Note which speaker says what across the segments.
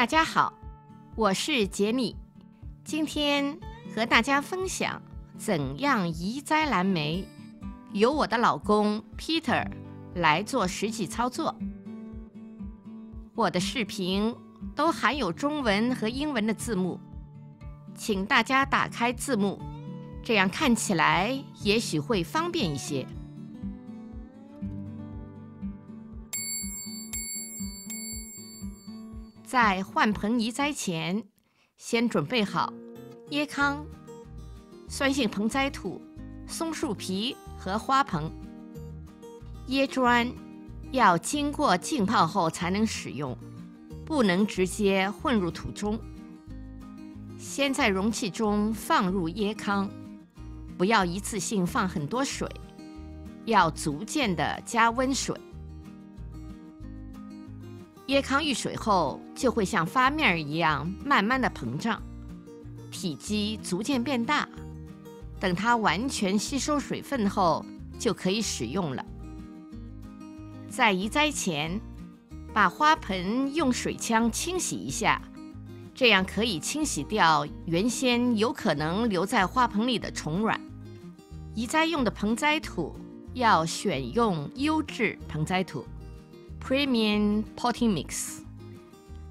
Speaker 1: 大家好，我是杰米，今天和大家分享怎样移栽蓝莓，由我的老公 Peter 来做实际操作。我的视频都含有中文和英文的字幕，请大家打开字幕，这样看起来也许会方便一些。在换盆移栽前，先准备好椰糠、酸性盆栽土、松树皮和花盆。椰砖要经过浸泡后才能使用，不能直接混入土中。先在容器中放入椰糠，不要一次性放很多水，要逐渐的加温水。椰糠遇水后，就会像发面一样慢慢的膨胀，体积逐渐变大。等它完全吸收水分后，就可以使用了。在移栽前，把花盆用水枪清洗一下，这样可以清洗掉原先有可能留在花盆里的虫卵。移栽用的盆栽土要选用优质盆栽土。Premium Potting Mix，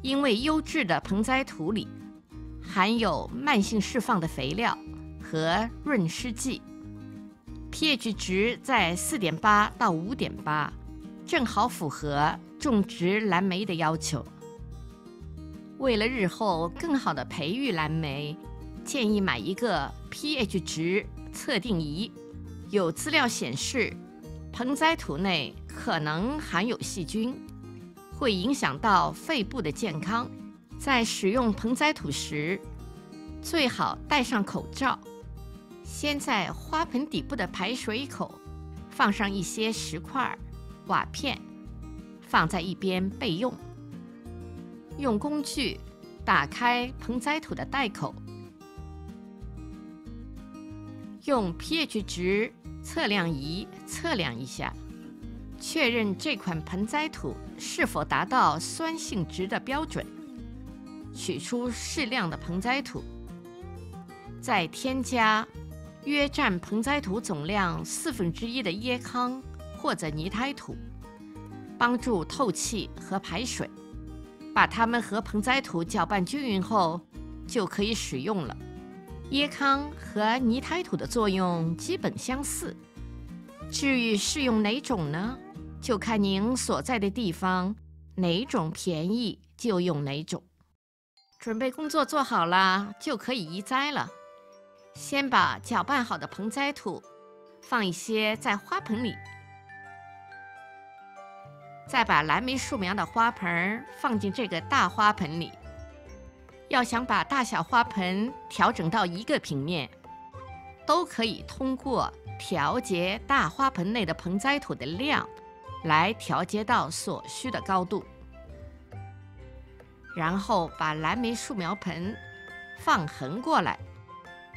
Speaker 1: 因为优质的盆栽土里含有慢性释放的肥料和润湿剂，pH 值在4.8到5.8，正好符合种植蓝莓的要求。为了日后更好的培育蓝莓，建议买一个 pH 值测定仪。有资料显示。盆栽土内可能含有细菌，会影响到肺部的健康。在使用盆栽土时，最好戴上口罩。先在花盆底部的排水口放上一些石块、瓦片，放在一边备用。用工具打开盆栽土的袋口，用 pH 值。测量仪测量一下，确认这款盆栽土是否达到酸性值的标准。取出适量的盆栽土，再添加约占盆栽土总量四分之一的椰糠或者泥胎土，帮助透气和排水。把它们和盆栽土搅拌均匀后，就可以使用了。椰糠和泥胎土的作用基本相似，至于适用哪种呢？就看您所在的地方哪种便宜就用哪种。准备工作做好了，就可以移栽了。先把搅拌好的盆栽土放一些在花盆里，再把蓝莓树苗的花盆放进这个大花盆里。要想把大小花盆调整到一个平面，都可以通过调节大花盆内的盆栽土的量，来调节到所需的高度。然后把蓝莓树苗盆放横过来，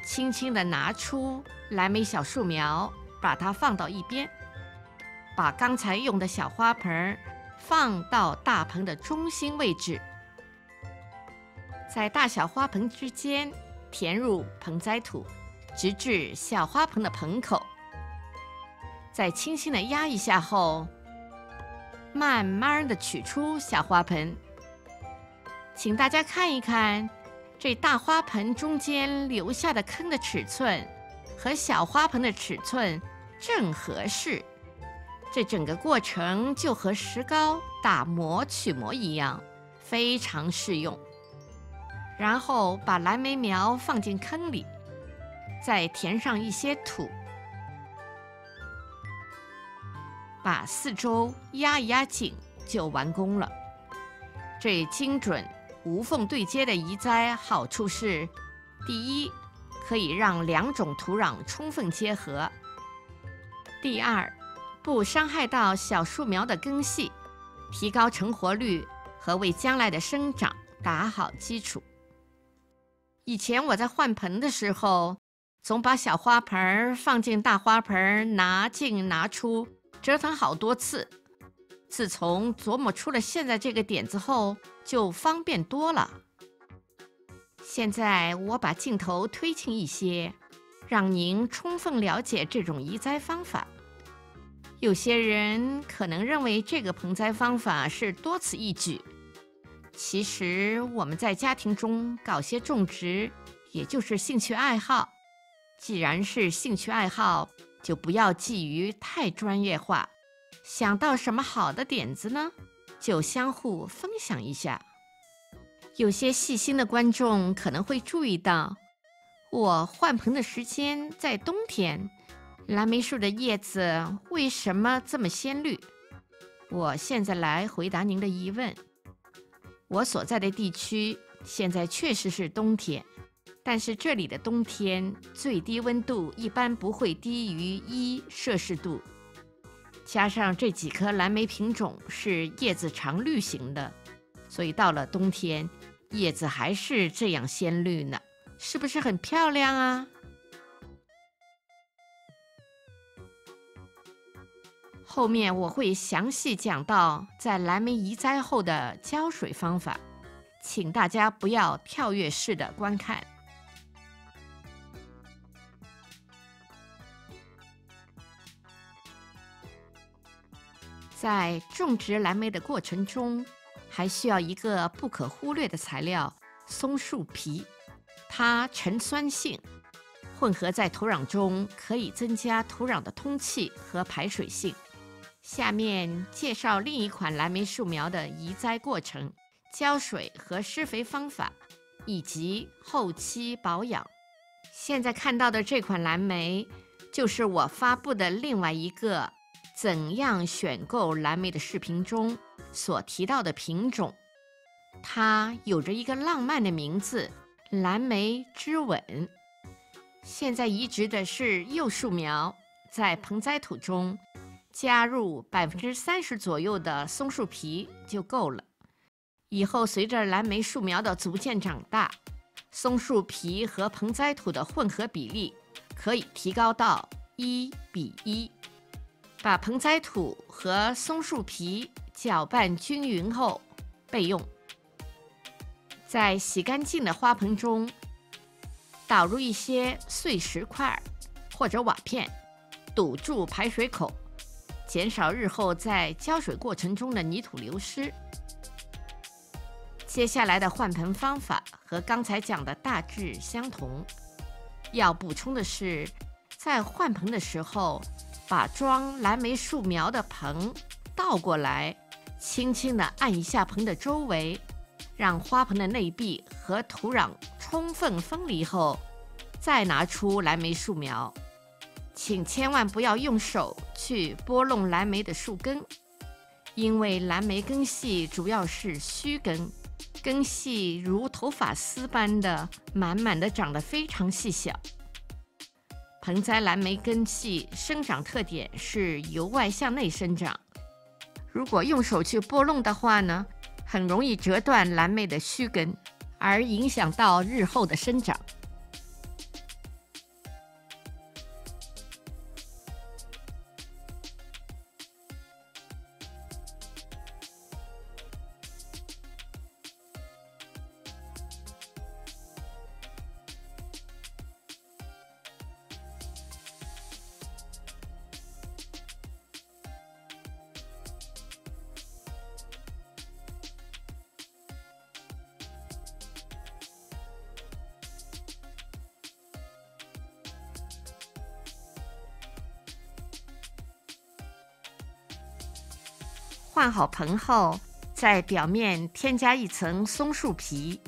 Speaker 1: 轻轻地拿出蓝莓小树苗，把它放到一边，把刚才用的小花盆放到大盆的中心位置。在大小花盆之间填入盆栽土，直至小花盆的盆口。再轻轻地压一下后，慢慢地取出小花盆。请大家看一看，这大花盆中间留下的坑的尺寸和小花盆的尺寸正合适。这整个过程就和石膏打磨取模一样，非常适用。然后把蓝莓苗放进坑里，再填上一些土，把四周压一压紧，就完工了。这精准无缝对接的移栽好处是：第一，可以让两种土壤充分结合；第二，不伤害到小树苗的根系，提高成活率和为将来的生长打好基础。以前我在换盆的时候，总把小花盆放进大花盆，拿进拿出，折腾好多次。自从琢磨出了现在这个点子后，就方便多了。现在我把镜头推近一些，让您充分了解这种移栽方法。有些人可能认为这个盆栽方法是多此一举，其实我们在家庭中搞些种植，也就是兴趣爱好。既然是兴趣爱好，就不要寄于太专业化。想到什么好的点子呢，就相互分享一下。有些细心的观众可能会注意到，我换盆的时间在冬天。蓝莓树的叶子为什么这么鲜绿？我现在来回答您的疑问。我所在的地区现在确实是冬天，但是这里的冬天最低温度一般不会低于一摄氏度。加上这几颗蓝莓品种是叶子常绿型的，所以到了冬天。叶子还是这样鲜绿呢，是不是很漂亮啊？后面我会详细讲到在蓝莓移栽后的浇水方法，请大家不要跳跃式的观看。在种植蓝莓的过程中。还需要一个不可忽略的材料——松树皮，它呈酸性，混合在土壤中可以增加土壤的通气和排水性。下面介绍另一款蓝莓树苗的移栽过程、浇水和施肥方法以及后期保养。现在看到的这款蓝莓，就是我发布的另外一个“怎样选购蓝莓”的视频中。所提到的品种，它有着一个浪漫的名字——蓝莓之吻。现在移植的是幼树苗，在盆栽土中加入百分之三十左右的松树皮就够了。以后随着蓝莓树苗的逐渐长大，松树皮和盆栽土的混合比例可以提高到一比一。把盆栽土和松树皮。搅拌均匀后备用。在洗干净的花盆中倒入一些碎石块或者瓦片，堵住排水口，减少日后在浇水过程中的泥土流失。接下来的换盆方法和刚才讲的大致相同。要补充的是，在换盆的时候，把装蓝莓树苗的盆倒过来。轻轻地按一下盆的周围，让花盆的内壁和土壤充分分离后，再拿出蓝莓树苗。请千万不要用手去拨弄蓝莓的树根，因为蓝莓根系主要是须根，根系如头发丝般的满满的长得非常细小。盆栽蓝莓根系生长特点是由外向内生长。如果用手去拨弄的话呢，很容易折断蓝莓的须根，而影响到日后的生长。换好盆后，在表面添加一层松树皮，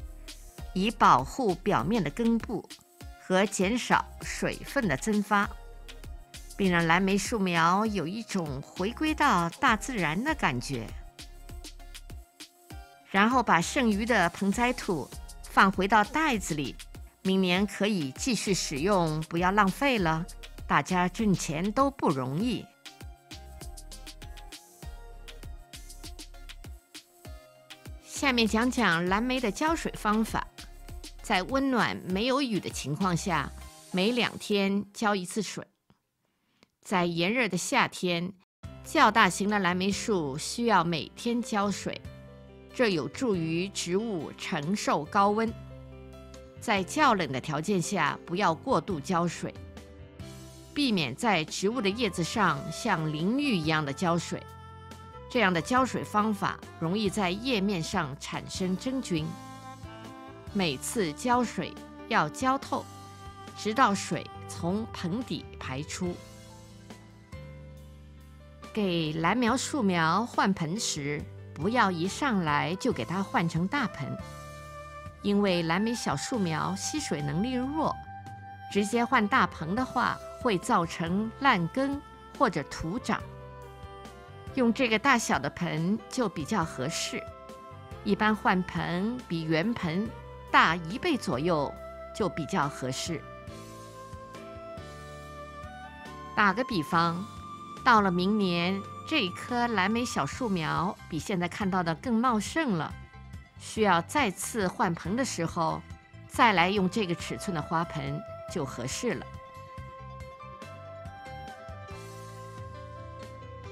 Speaker 1: 以保护表面的根部和减少水分的蒸发，并让蓝莓树苗有一种回归到大自然的感觉。然后把剩余的盆栽土放回到袋子里，明年可以继续使用，不要浪费了。大家挣钱都不容易。下面讲讲蓝莓的浇水方法。在温暖没有雨的情况下，每两天浇一次水。在炎热的夏天，较大型的蓝莓树需要每天浇水，这有助于植物承受高温。在较冷的条件下，不要过度浇水，避免在植物的叶子上像淋浴一样的浇水。这样的浇水方法容易在叶面上产生真菌。每次浇水要浇透，直到水从盆底排出。给蓝苗树苗换盆时，不要一上来就给它换成大盆，因为蓝莓小树苗吸水能力弱，直接换大盆的话会造成烂根或者徒长。用这个大小的盆就比较合适，一般换盆比原盆大一倍左右就比较合适。打个比方，到了明年，这棵蓝莓小树苗比现在看到的更茂盛了，需要再次换盆的时候，再来用这个尺寸的花盆就合适了。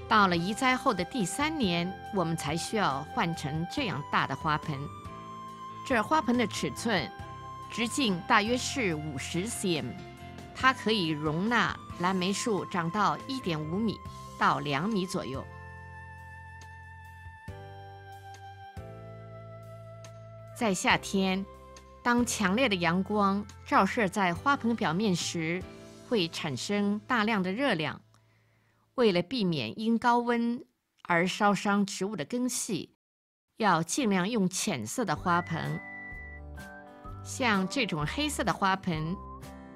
Speaker 1: 到了移栽后的第三年，我们才需要换成这样大的花盆。这花盆的尺寸，直径大约是五十 cm，它可以容纳蓝莓树长到一点五米到两米左右。在夏天，当强烈的阳光照射在花盆表面时，会产生大量的热量。为了避免因高温而烧伤植物的根系，要尽量用浅色的花盆。像这种黑色的花盆，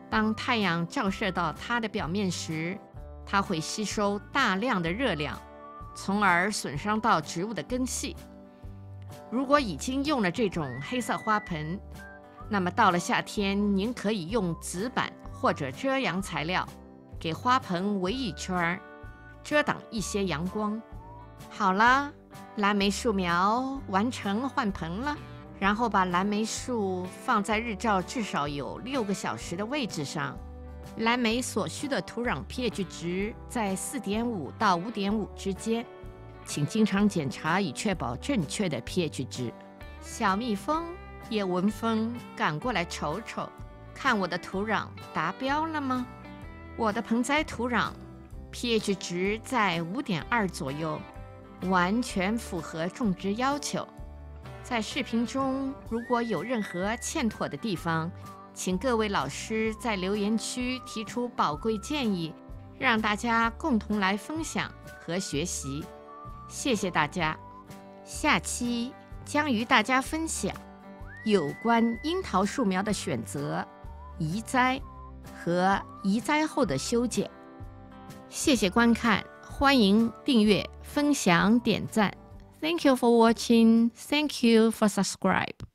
Speaker 1: 当太阳照射到它的表面时，它会吸收大量的热量，从而损伤到植物的根系。如果已经用了这种黑色花盆，那么到了夏天，您可以用纸板或者遮阳材料给花盆围一圈儿。遮挡一些阳光。好了，蓝莓树苗完成换盆了。然后把蓝莓树放在日照至少有六个小时的位置上。蓝莓所需的土壤 pH 值在四点五到五点五之间，请经常检查以确保正确的 pH 值。小蜜蜂、叶文蜂，赶过来瞅瞅，看我的土壤达标了吗？我的盆栽土壤。pH 值在五点二左右，完全符合种植要求。在视频中，如果有任何欠妥的地方，请各位老师在留言区提出宝贵建议，让大家共同来分享和学习。谢谢大家。下期将与大家分享有关樱桃树苗的选择、移栽和移栽后的修剪。谢谢观看，欢迎订阅、分享、点赞。Thank you for watching. Thank you for subscribe.